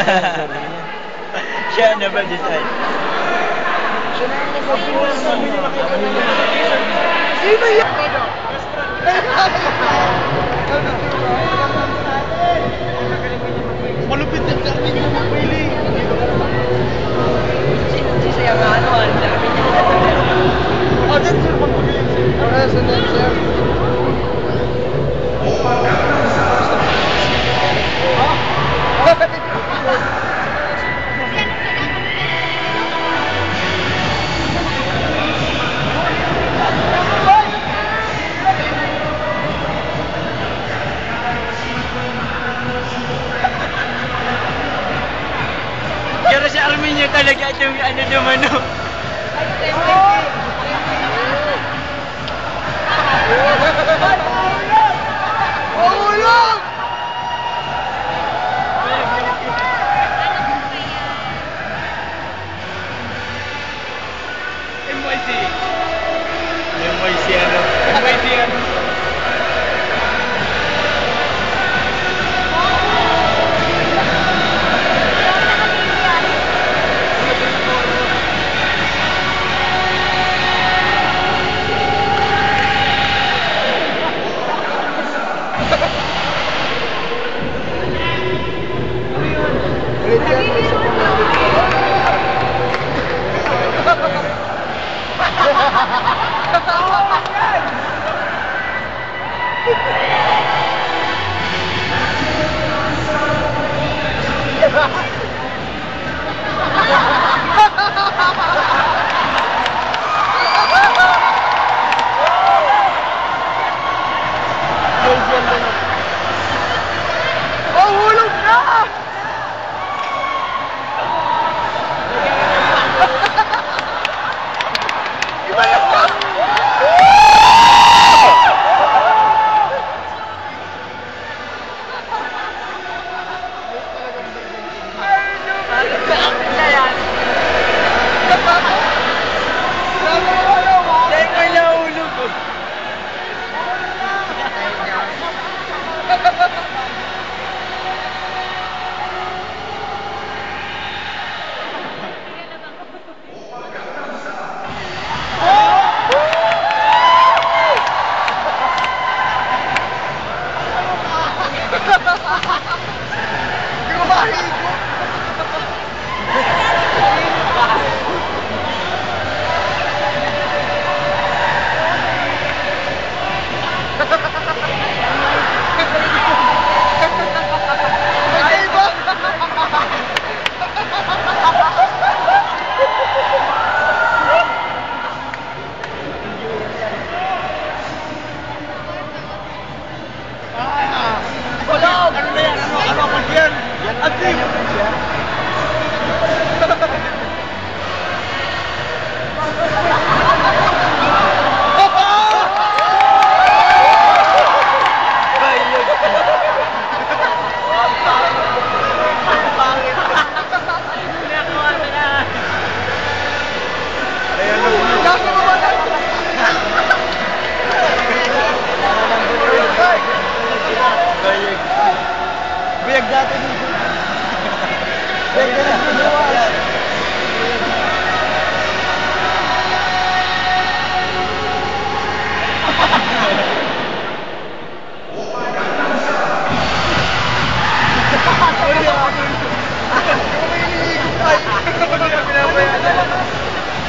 Siya never decide. Siya na ang nag-opinion. tanya kalau kat ada di mana.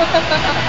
Ha ha ha ha!